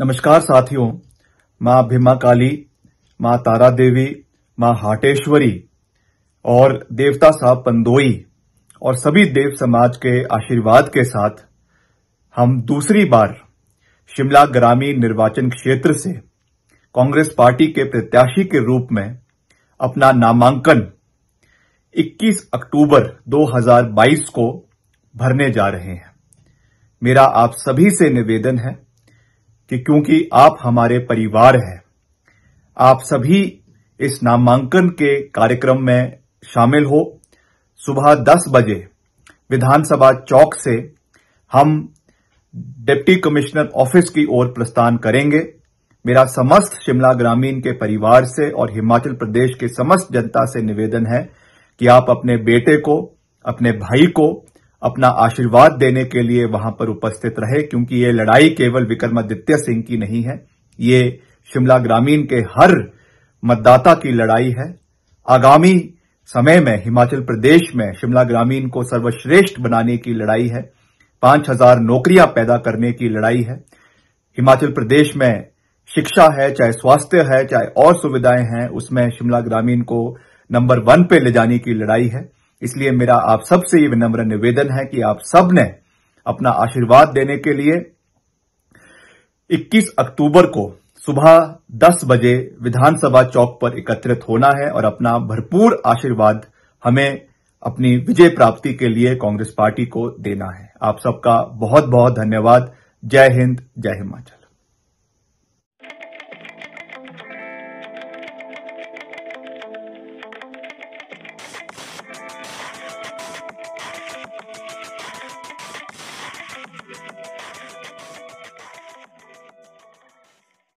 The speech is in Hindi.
नमस्कार साथियों, माँ भीमा काली माँ तारा देवी माँ हाटेश्वरी और देवता साहब पंदोई और सभी देव समाज के आशीर्वाद के साथ हम दूसरी बार शिमला ग्रामीण निर्वाचन क्षेत्र से कांग्रेस पार्टी के प्रत्याशी के रूप में अपना नामांकन 21 अक्टूबर 2022 को भरने जा रहे हैं। मेरा आप सभी से निवेदन है कि क्योंकि आप हमारे परिवार हैं, आप सभी इस नामांकन के कार्यक्रम में शामिल हो। सुबह 10 बजे विधानसभा चौक से हम डिप्टी कमिश्नर ऑफ़िस की ओर प्रस्थान करेंगे। मेरा समस्त शिमला ग्रामीण के परिवार से और हिमाचल प्रदेश के समस्त जनता से निवेदन है कि आप अपने बेटे को, अपने भाई को अपना आशीर्वाद देने के लिए वहाँ पर उपस्थित रहे, क्योंकि ये लड़ाई केवल विक्रमादित्य सिंह की नहीं है। ये शिमला ग्रामीण के हर मतदाता की लड़ाई है। आगामी समय में हिमाचल प्रदेश में शिमला ग्रामीण को सर्वश्रेष्ठ बनाने की लड़ाई है। पाँच हज़ार नौकरियाँ पैदा करने की लड़ाई है। हिमाचल प्रदेश में शिक्षा है, चाहे स्वास्थ्य है, चाहे और सुविधाएँ हैं, उसमें शिमला ग्रामीण को नंबर वन पे ले जाने की लड़ाई है। इसलिए मेरा आप सबसे ये विनम्र निवेदन है कि आप सबने अपना आशीर्वाद देने के लिए 21 अक्टूबर को सुबह 10 बजे विधानसभा चौक पर एकत्रित होना है और अपना भरपूर आशीर्वाद हमें अपनी विजय प्राप्ति के लिए कांग्रेस पार्टी को देना है। आप सबका बहुत बहुत धन्यवाद। जय हिंद, जय हिमाचल।